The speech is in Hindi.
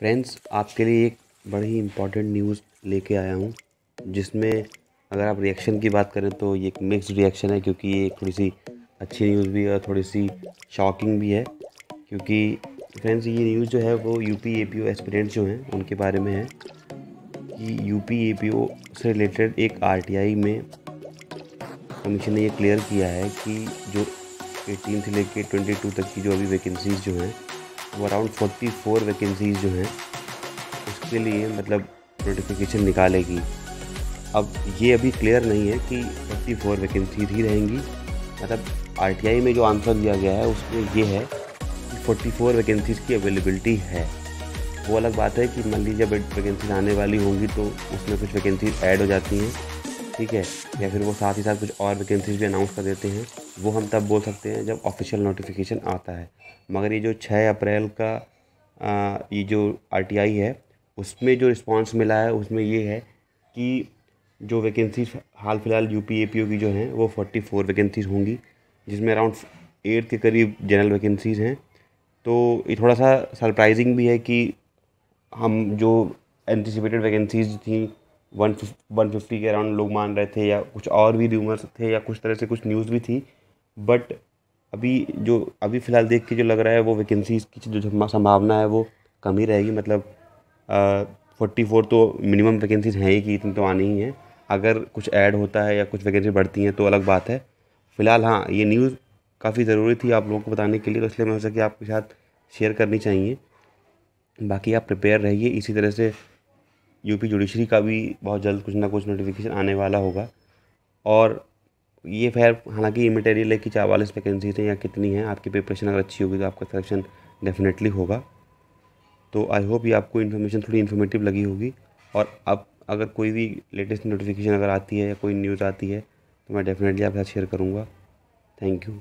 फ्रेंड्स आपके लिए एक बड़ी ही इम्पोर्टेंट न्यूज़ लेके आया हूँ, जिसमें अगर आप रिएक्शन की बात करें तो ये एक मिक्स्ड रिएक्शन है, क्योंकि ये थोड़ी सी अच्छी न्यूज़ भी है और थोड़ी सी शॉकिंग भी है। क्योंकि फ्रेंड्स ये न्यूज़ जो है वो U P A P O aspirants जो हैं, उनके बारे में है कि U P A P O से रिलेटेड एक आर टी आई में कमीशन ने ये क्लियर किया है कि जो एटीन से लेकर ट्वेंटी टू तक की जो अभी वैकेंसीज़ जो हैं वो अराउंड फोर्टी फोर वैकेंसीज़ जो हैं, उसके लिए मतलब नोटिफिकेशन निकालेगी। अब ये अभी क्लियर नहीं है कि फोर्टी फोर वैकेंसीज ही रहेंगी। मतलब आरटीआई में जो आंसर दिया गया है, उसमें ये है कि फोर्टी फोर वैकेंसीज़ की अवेलेबिलिटी है। वो अलग बात है कि मान लीजिए जब वैकेंसीज आने वाली होंगी तो उसमें कुछ वैकेंसीज ऐड हो जाती हैं। ठीक है या फिर वो साथ ही साथ कुछ और वैकेंसीज भी अनाउंस कर देते हैं वो हम तब बोल सकते हैं जब ऑफिशियल नोटिफिकेशन आता है। मगर ये जो छः अप्रैल का आ, ये जो आरटीआई है उसमें जो रिस्पांस मिला है उसमें ये है कि जो वैकेंसीज हाल फ़िलहाल यू पी की जो हैं वो फोर्टी फोर वैकेंसीज होंगी जिसमें अराउंड एट के करीब जनरल वैकेंसीज़ हैं। तो ये थोड़ा सा सरप्राइजिंग भी है कि हम जो एंटिसिपेटेड वैकेंसीज थी वन वन फिफ्टी के अराउंड लोग मान रहे थे या कुछ और भी र्यूमर्स थे या कुछ तरह से कुछ न्यूज़ भी थी। बट अभी जो, अभी फ़िलहाल देख के जो लग रहा है वो वैकेंसीज़ की जो संभावना है वो कम ही रहेगी। मतलब फोर्टी फोर तो मिनिमम वैकेंसीज़ हैं ही कि इतनी तो आनी ही हैं। अगर कुछ ऐड होता है या कुछ वैकेंसी बढ़ती हैं तो अलग बात है। फ़िलहाल हाँ ये न्यूज़ काफ़ी ज़रूरी थी आप लोगों को बताने के लिए तो इसलिए मैं हो सके आपके साथ शेयर करनी चाहिए। बाकी आप प्रिपेयर रहिए, इसी तरह से यूपी जुडिशरी का भी बहुत जल्द कुछ ना कुछ नोटिफिकेशन आने वाला होगा। और ये खैर, हालाँकि इमेटेरियल है कि चावालीस वैकेंसीज हैं या कितनी हैं, आपकी प्रिपरेशन अगर अच्छी होगी तो आपका सिलेक्शन डेफिनेटली होगा। तो आई होप ये आपको इन्फॉर्मेशन थोड़ी इन्फॉर्मेटिव लगी होगी। और अब अगर कोई भी लेटेस्ट नोटिफिकेशन अगर आती है या कोई न्यूज़ आती है तो मैं डेफिनेटली आपके साथ शेयर करूँगा। Thank you